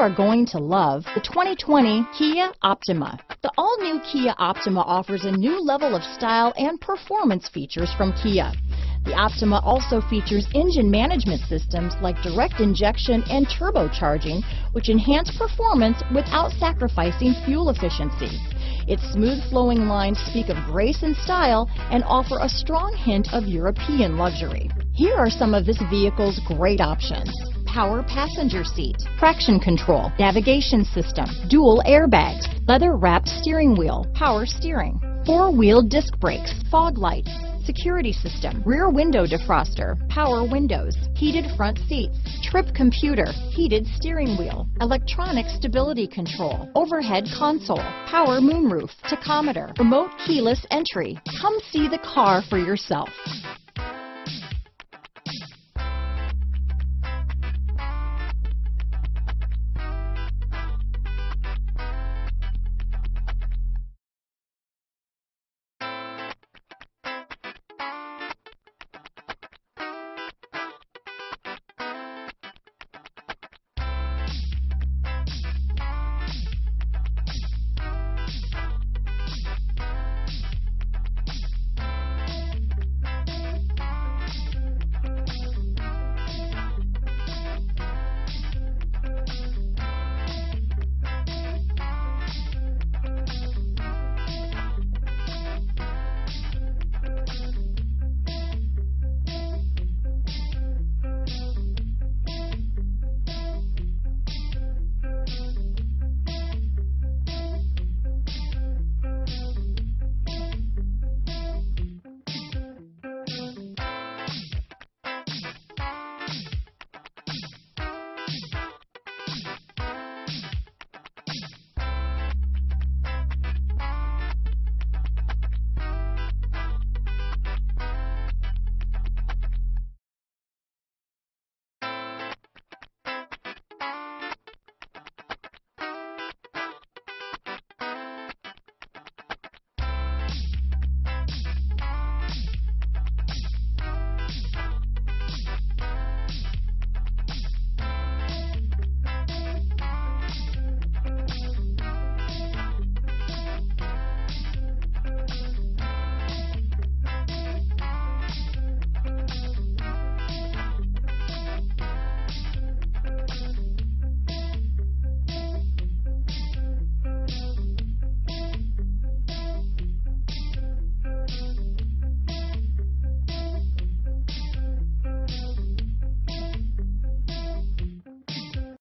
are going to love the 2020 Kia Optima. The all-new Kia Optima offers a new level of style and performance features from Kia. The Optima also features engine management systems like direct injection and turbocharging, which enhance performance without sacrificing fuel efficiency. Its smooth flowing lines speak of grace and style and offer a strong hint of European luxury. Here are some of this vehicle's great options. Power passenger seat, traction control, navigation system, dual airbags, leather wrapped steering wheel, power steering, four-wheel disc brakes, fog lights, security system, rear window defroster, power windows, heated front seats, trip computer, heated steering wheel, electronic stability control, overhead console, power moonroof, tachometer, remote keyless entry. Come see the car for yourself.